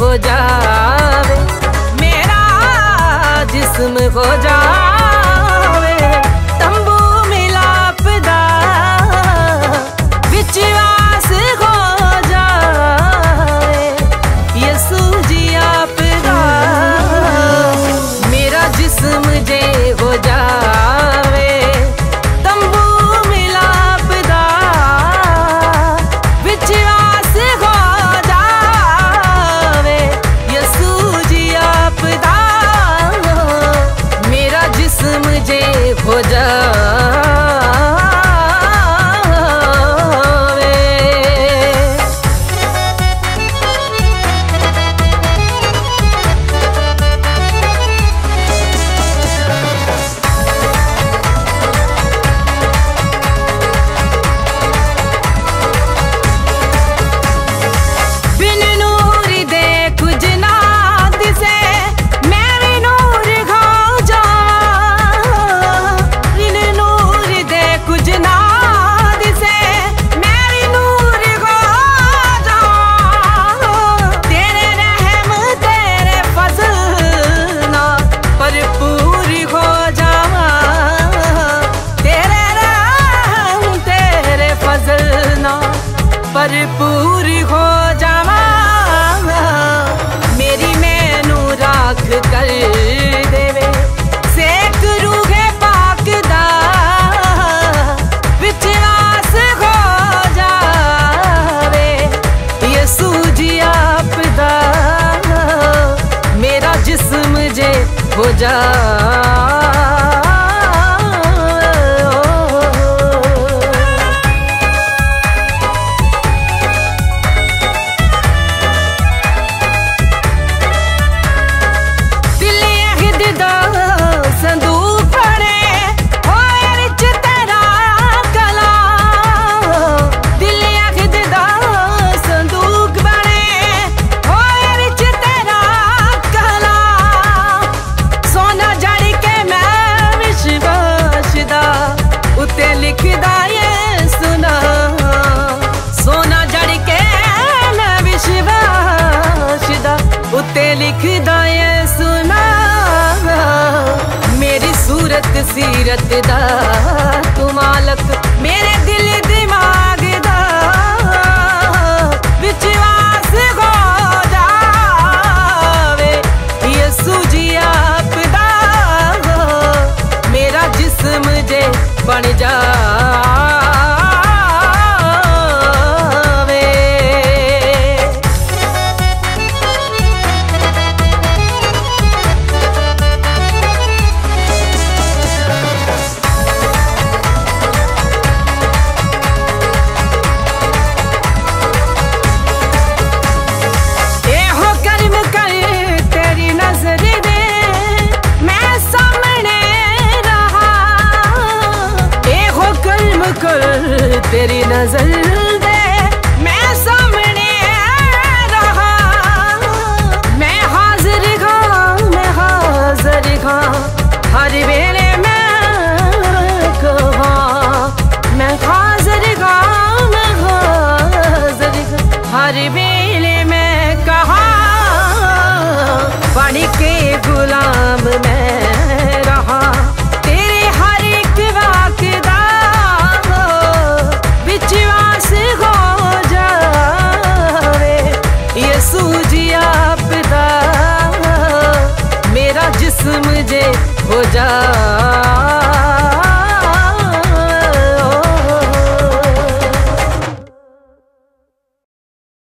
हो जावे। मेरा जिस्म हो जा हो जा। ਲਿਖਦਾ ਏ ਸੁਨਾ ਮੇਰੀ ਸੂਰਤ ਸੀਰਤ ਦਾ ਤੂੰ ਤੁਮਾਲਕ तेरी नज़र दे, मैं सामने रहा। मैं हाजिर गा मैं हाजिर हाँ, गा हाँ। हर वेले मैं कहा मैं हाजिर गा मैं हाजिर हर वेले मैं कहा। पढ़ के गुलाम मैं जा